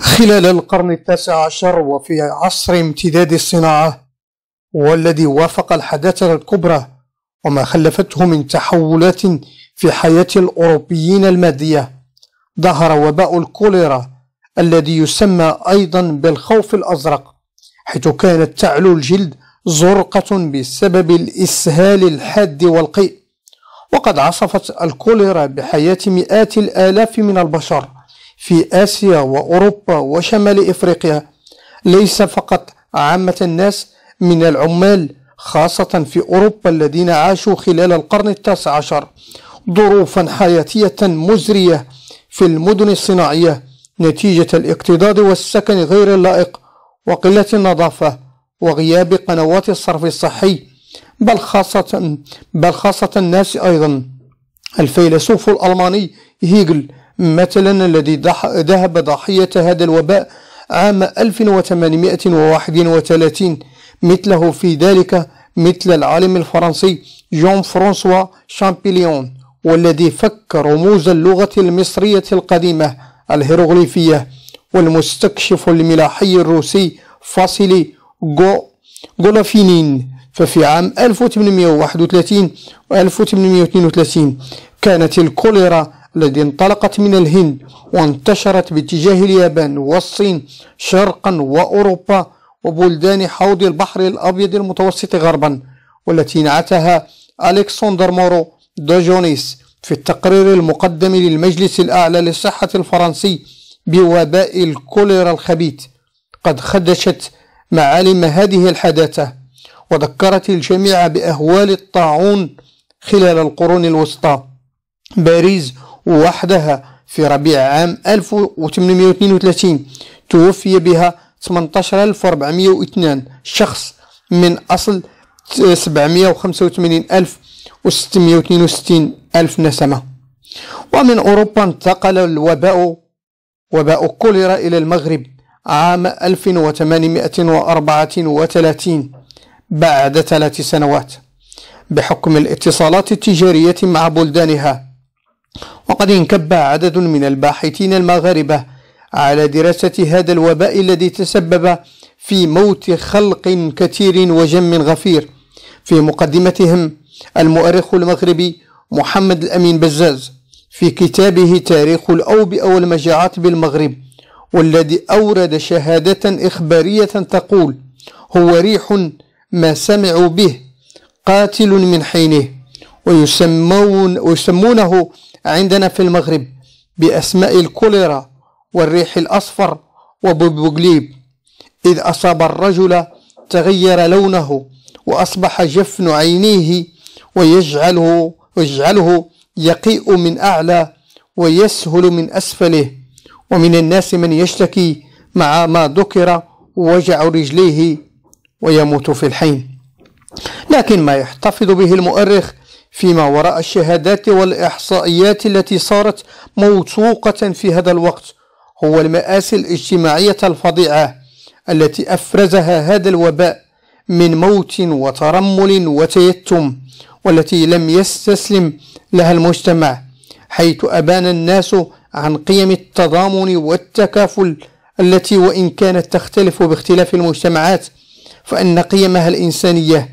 خلال القرن التاسع عشر وفي عصر امتداد الصناعة والذي وافق الحداثة الكبرى وما خلفته من تحولات في حياة الأوروبيين المادية. ظهر وباء الكوليرا الذي يسمى أيضا بالخوف الأزرق حيث كانت تعلو الجلد زرقة بسبب الإسهال الحاد والقيء. وقد عصفت الكوليرا بحياة مئات الآلاف من البشر في آسيا وأوروبا وشمال إفريقيا ليس فقط عامة الناس من العمال خاصة في أوروبا الذين عاشوا خلال القرن التاسع عشر ظروفا حياتية مزرية في المدن الصناعية نتيجة الاكتظاظ والسكن غير اللائق وقلة النظافة وغياب قنوات الصرف الصحي بل خاصة بل خاصة الناس أيضا. الفيلسوف الألماني هيجل مثلا الذي ذهب ضحية هذا الوباء عام 1831 مثله في ذلك مثل العالم الفرنسي جون فرانسوا شامبليون والذي فك رموز اللغة المصرية القديمة الهيروغليفية والمستكشف الملاحي الروسي فاسيلي جو غولافينين. ففي عام 1831 و 1832 كانت الكوليرا التي انطلقت من الهند وانتشرت باتجاه اليابان والصين شرقا وأوروبا وبلدان حوض البحر الأبيض المتوسط غربا والتي نعتها ألكسندر مورو دوجونيس في التقرير المقدم للمجلس الأعلى للصحة الفرنسي بوباء الكوليرا الخبيث. قد خدشت معالم هذه الحداثة وذكرت الجميع بأهوال الطاعون خلال القرون الوسطى. باريس وحدها في ربيع عام 1832 توفي بها 18402 شخص من أصل 785662 ألف نسمة. ومن أوروبا انتقل الوباء وباء كوليرا إلى المغرب عام 1834 بعد ثلاث سنوات. بحكم الاتصالات التجارية مع بلدانها. وقد انكب عدد من الباحثين المغاربة على دراسة هذا الوباء الذي تسبب في موت خلق كثير وجم غفير. في مقدمتهم المؤرخ المغربي محمد الأمين بزاز في كتابه تاريخ الأوبئة والمجاعات بالمغرب والذي أورد شهادة إخبارية تقول هو ريح ما سمعوا به قاتل من حينه ويسمون ويسمونه عندنا في المغرب بأسماء الكوليرا والريح الأصفر وبوبوغليب إذ أصاب الرجل تغير لونه وأصبح جفن عينيه ويجعله ويجعله يقيء من أعلى ويسهل من أسفله. ومن الناس من يشتكي مع ما ذكر وجع رجليه ويموت في الحين. لكن ما يحتفظ به المؤرخ فيما وراء الشهادات والإحصائيات التي صارت موثوقة في هذا الوقت هو المآسي الاجتماعية الفظيعة التي أفرزها هذا الوباء من موت وترمل وتيتم والتي لم يستسلم لها المجتمع حيث أبان الناس عن قيم التضامن والتكافل التي وإن كانت تختلف باختلاف المجتمعات فإن قيمها الإنسانية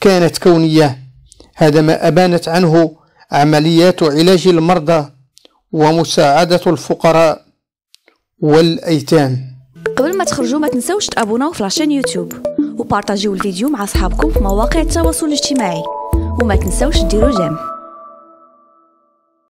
كانت كونية. هذا ما أبانت عنه عمليات علاج المرضى ومساعدة الفقراء والأيتام. قبل ما تخرجوا ما تنسوش تابوناو في la chaîne YouTube وبارطاجيو الفيديو مع أصحابكم في مواقع التواصل الاجتماعي. وما تنسوش ديروا j'aime.